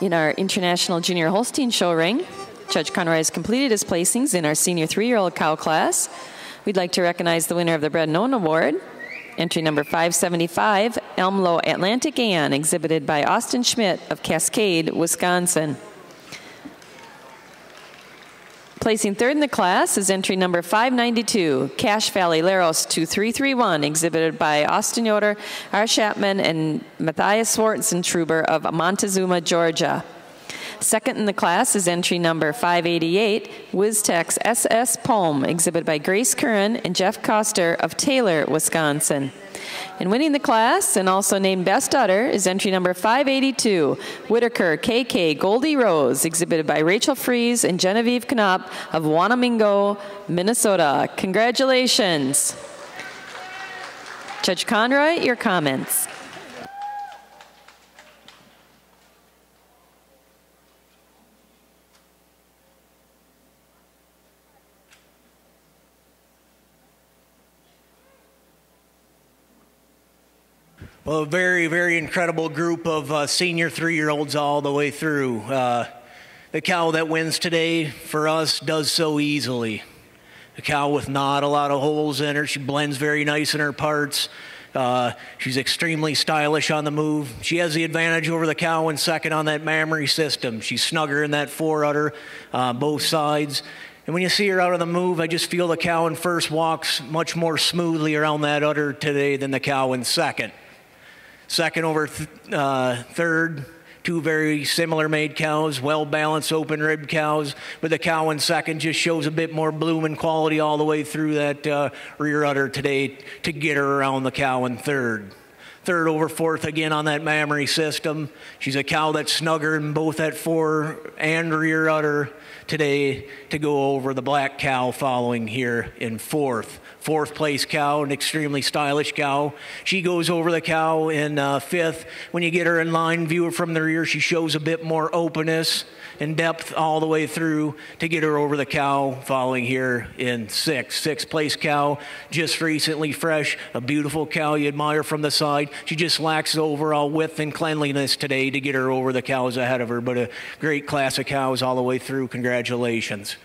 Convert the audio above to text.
in our International Junior Holstein show ring. Judge Conroy has completed his placings in our senior three-year-old cow class. We'd like to recognize the winner of the Bred and Owned Award, entry number 575, Elmlo Atlantic Ann, exhibited by Austin Schmidt of Cascade, Wisconsin. Placing third in the class is entry number 592, Cache Valley Laros 2331, exhibited by Austin Yoder, R. Chapman, and Matthias Schwartzentruber of Montezuma, Georgia. Second in the class is entry number 588, WizTech's SS Poem, exhibited by Grace Curran and Jeff Coster of Taylor, Wisconsin. And winning the class, and also named Best Udder, is entry number 582, Whitaker KK Goldie Rose, exhibited by Rachel Fries and Genevieve Knopp of Wanamingo, Minnesota. Congratulations. Judge Conroy, your comments. Well, a very, very incredible group of uh, senior three year olds all the way through. Uh, the cow that wins today for us does so easily. A cow with not a lot of holes in her. She blends very nice in her parts. Uh, she's extremely stylish on the move. She has the advantage over the cow in second on that mammary system. She's snugger in that fore udder, uh, both sides. And when you see her out of the move, I just feel the cow in first walks much more smoothly around that udder today than the cow in second. Second over th uh, third, two very similar made cows, well balanced open rib cows. But the cow in second just shows a bit more bloom and quality all the way through that uh, rear udder today to get her around the cow in third. Third over fourth again on that mammary system. She's a cow that's snugger in both that fore and rear udder today to go over the black cow following here in fourth fourth place cow, an extremely stylish cow. She goes over the cow in uh, fifth. When you get her in line view from the rear, she shows a bit more openness and depth all the way through to get her over the cow following here in sixth. Sixth place cow, just recently fresh, a beautiful cow you admire from the side. She just lacks overall width and cleanliness today to get her over the cows ahead of her, but a great class of cows all the way through. Congratulations.